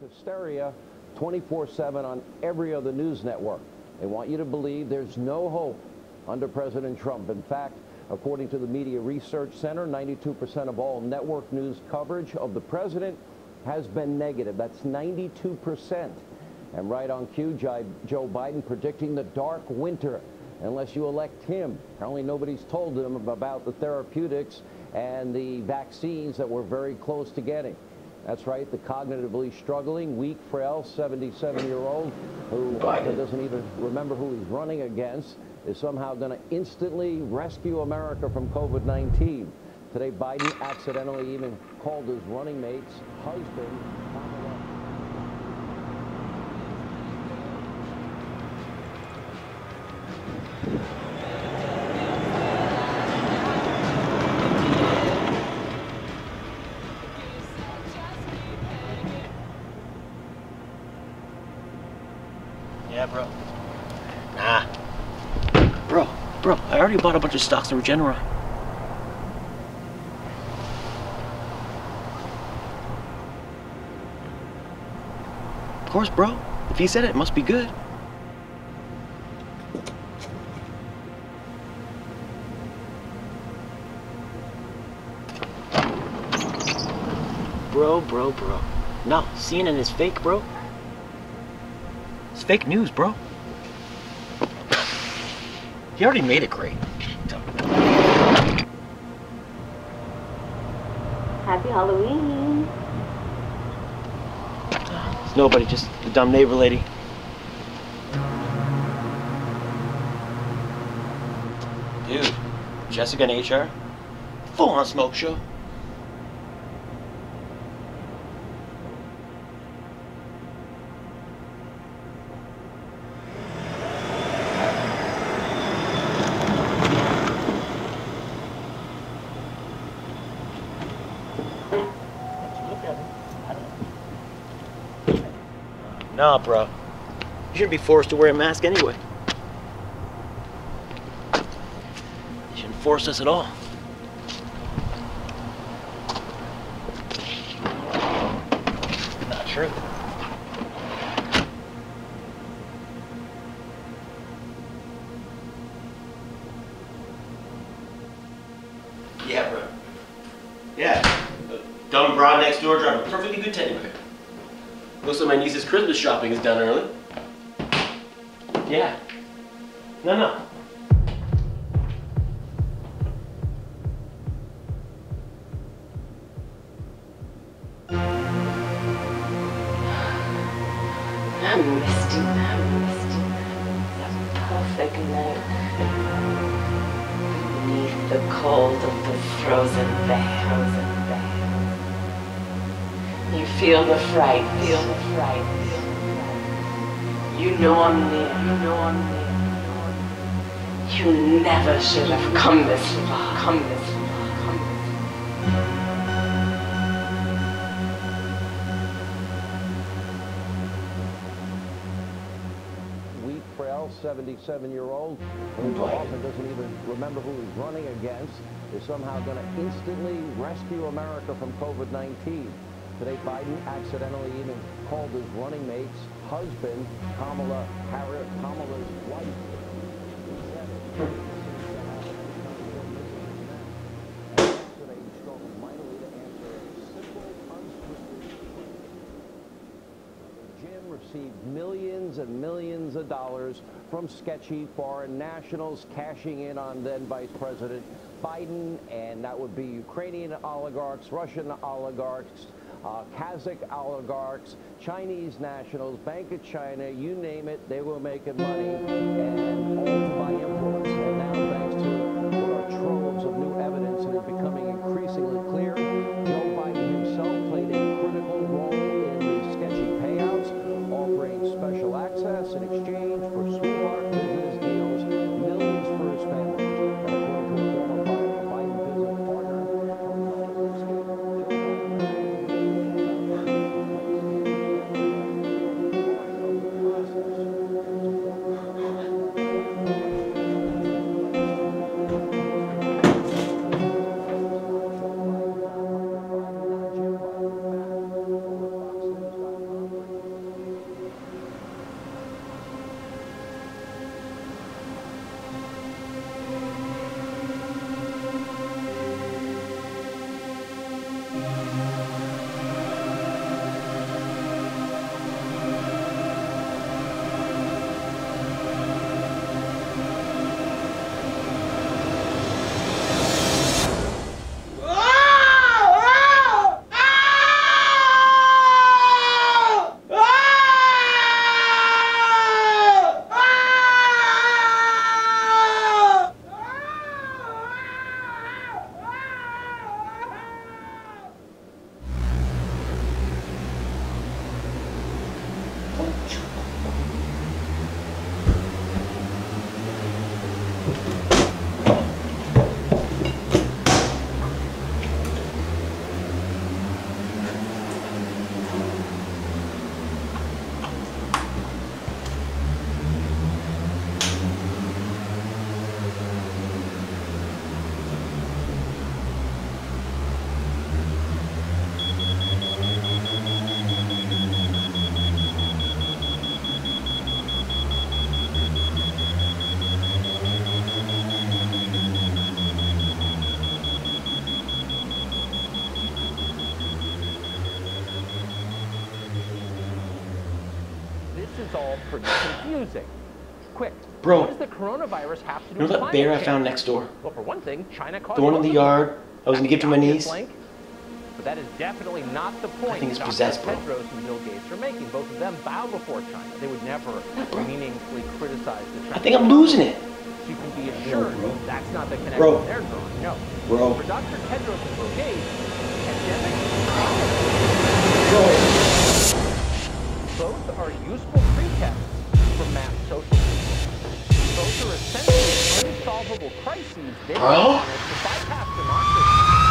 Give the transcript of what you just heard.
hysteria 24 7 on every other news network. They want you to believe there's no hope under President Trump. In fact, according to the Media Research Center, 92% of all network news coverage of the president has been negative. That's 92%. And right on cue, Joe Biden predicting the dark winter unless you elect him. Apparently nobody's told him about the therapeutics and the vaccines that we're very close to getting. That's right, the cognitively struggling, weak, frail 77-year-old who doesn't even remember who he's running against is somehow going to instantly rescue America from COVID-19. Today, Biden accidentally even called his running mate's husband, Yeah, bro. Nah. Bro, bro, I already bought a bunch of stocks in Regeneron. Of course, bro. If he said it, it must be good. Bro, bro, bro. No, CNN is fake, bro. It's fake news, bro. He already made it great. Happy Halloween. It's nobody, just the dumb neighbor lady. Dude, Jessica and HR? Full on smoke show. Nah, bro. You shouldn't be forced to wear a mask anyway. You shouldn't force us at all. Not true. Yeah, bro. Yeah. Dumb broad next door driving perfectly good teddy bear. Looks like my niece's Christmas shopping is done early. Yeah. No, no. I missed you. I missed you. That perfect night. Beneath the cold of the frozen veil. Frozen veil. You feel the fright. Feel the fright. You know I'm near. You know I'm near. You never should have come this far. Come this far. Come this far. weak, frail 77-year-old who often doesn't even remember who he's running against is somehow going to instantly rescue America from COVID-19. Today, Biden accidentally even called his running mate's husband, Kamala Harris, Kamala's wife. Jim received millions and millions of dollars from sketchy foreign nationals cashing in on then Vice President Biden, and that would be Ukrainian oligarchs, Russian oligarchs, uh, Kazakh oligarchs, Chinese nationals, Bank of China, you name it, they were making money, and all by influence. And now, all pretty confusing. Quick, Bro. what does the coronavirus have to do You know with that climate bear I found next door? Well, for one thing, China caused The one in the yard I was gonna give to my niece? link, But that is definitely not the point I think it's Dr. possessed, bro. Tedros and Bill Gates are making. Both of them bow before China. They would never meaningfully criticize the China. I think I'm losing it. You can be assured bro. that's not the connection Bro. they're drawing. No. Bro. For Dr. Tedros and Bill Gates, pandemic both are useful essentially unsolvable crises they to bypass democracy.